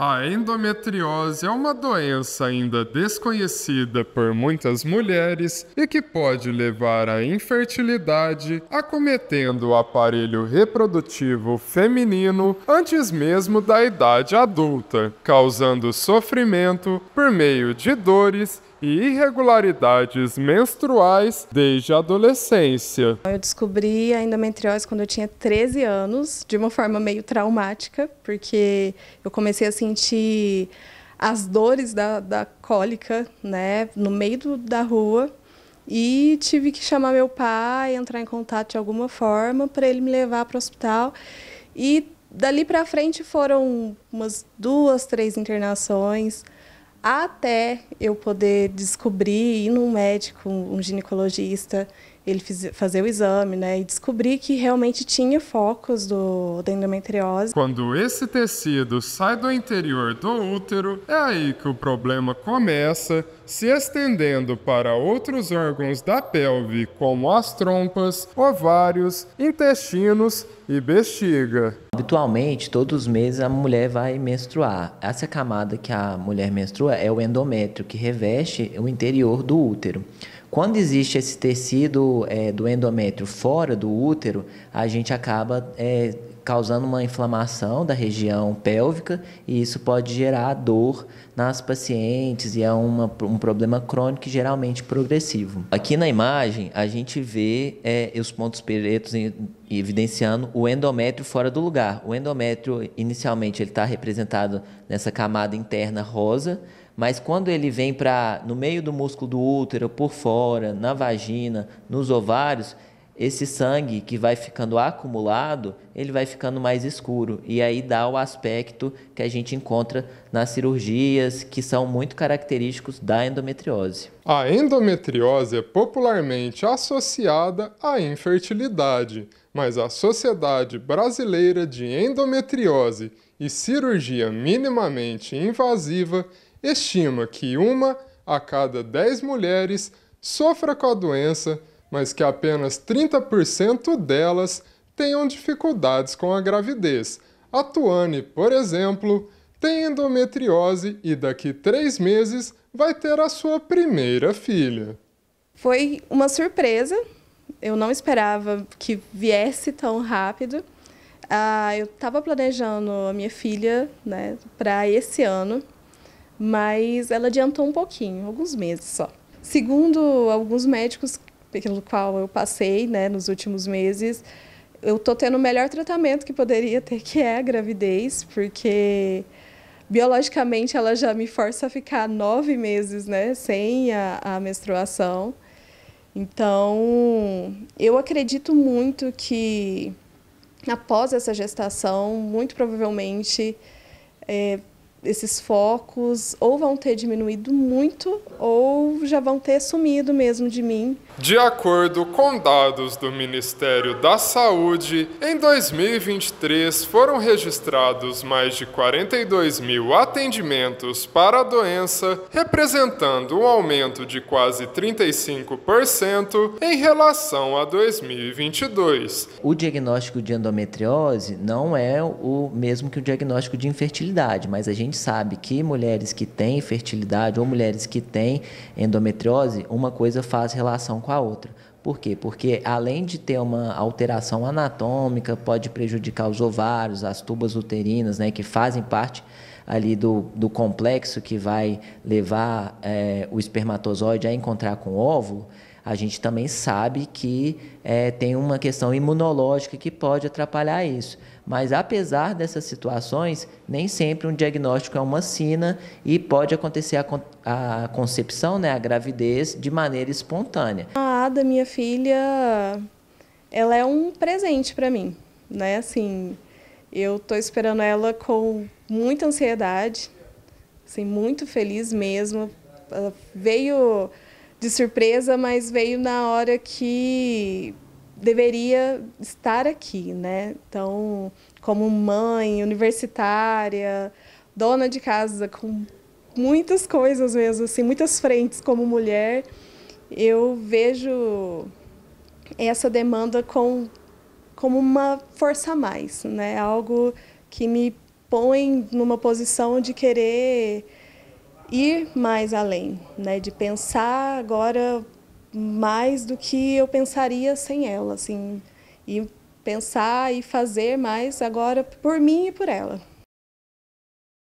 A endometriose é uma doença ainda desconhecida por muitas mulheres e que pode levar à infertilidade, acometendo o aparelho reprodutivo feminino antes mesmo da idade adulta, causando sofrimento por meio de dores e irregularidades menstruais desde a adolescência. Eu descobri a endometriose quando eu tinha 13 anos, de uma forma meio traumática, porque eu comecei a sentir as dores da, da cólica, né, no meio do, da rua, e tive que chamar meu pai, entrar em contato de alguma forma para ele me levar para o hospital. E dali para frente foram umas duas, três internações até eu poder descobrir, ir num médico, um ginecologista, ele fiz, fazer o exame, né, e descobrir que realmente tinha focos do, da endometriose. Quando esse tecido sai do interior do útero, é aí que o problema começa, se estendendo para outros órgãos da pelve, como as trompas, ovários, intestinos e bexiga. Habitualmente, todos os meses a mulher vai menstruar. Essa camada que a mulher menstrua é o endométrio, que reveste o interior do útero. Quando existe esse tecido é, do endométrio fora do útero, a gente acaba é, causando uma inflamação da região pélvica e isso pode gerar dor nas pacientes e é uma, um problema crônico e geralmente progressivo. Aqui na imagem a gente vê é, os pontos pretos evidenciando o endométrio fora do lugar. O endométrio inicialmente ele está representado nessa camada interna rosa, mas quando ele vem para no meio do músculo do útero, por fora, na vagina, nos ovários, esse sangue que vai ficando acumulado, ele vai ficando mais escuro e aí dá o aspecto que a gente encontra nas cirurgias que são muito característicos da endometriose. A endometriose é popularmente associada à infertilidade, mas a Sociedade Brasileira de Endometriose e Cirurgia Minimamente Invasiva estima que uma a cada 10 mulheres sofra com a doença, mas que apenas 30% delas tenham dificuldades com a gravidez. A Tuane, por exemplo, tem endometriose e daqui três meses vai ter a sua primeira filha. Foi uma surpresa. Eu não esperava que viesse tão rápido. Ah, eu estava planejando a minha filha né, para esse ano mas ela adiantou um pouquinho, alguns meses só. Segundo alguns médicos pelo qual eu passei né, nos últimos meses, eu estou tendo o melhor tratamento que poderia ter, que é a gravidez, porque biologicamente ela já me força a ficar nove meses né, sem a, a menstruação. Então, eu acredito muito que após essa gestação, muito provavelmente, é, esses focos ou vão ter diminuído muito ou já vão ter sumido mesmo de mim. De acordo com dados do Ministério da Saúde, em 2023 foram registrados mais de 42 mil atendimentos para a doença, representando um aumento de quase 35% em relação a 2022. O diagnóstico de endometriose não é o mesmo que o diagnóstico de infertilidade, mas a gente sabe que mulheres que têm fertilidade ou mulheres que têm endometriose, uma coisa faz relação com a outra. Por quê? Porque além de ter uma alteração anatômica, pode prejudicar os ovários, as tubas uterinas, né, que fazem parte ali do, do complexo que vai levar é, o espermatozoide a encontrar com o óvulo, a gente também sabe que é, tem uma questão imunológica que pode atrapalhar isso. Mas apesar dessas situações, nem sempre um diagnóstico é uma sina e pode acontecer a, a concepção, né, a gravidez, de maneira espontânea. A Ada, minha filha, ela é um presente para mim, né? Assim, eu estou esperando ela com muita ansiedade, assim, muito feliz mesmo. Ela veio de surpresa, mas veio na hora que deveria estar aqui, né? Então, como mãe, universitária, dona de casa, com muitas coisas mesmo, assim, muitas frentes como mulher, eu vejo essa demanda com, como uma força a mais, né? Algo que me põe numa posição de querer ir mais além, né? De pensar agora mais do que eu pensaria sem ela, assim, e pensar e fazer mais agora por mim e por ela.